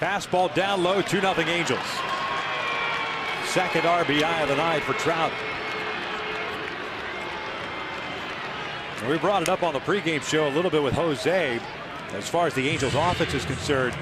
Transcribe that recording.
Fastball down low, 2 0 Angels. Second RBI of the night for Trout. We brought it up on the pregame show a little bit with Jose. As far as the Angels offense is concerned,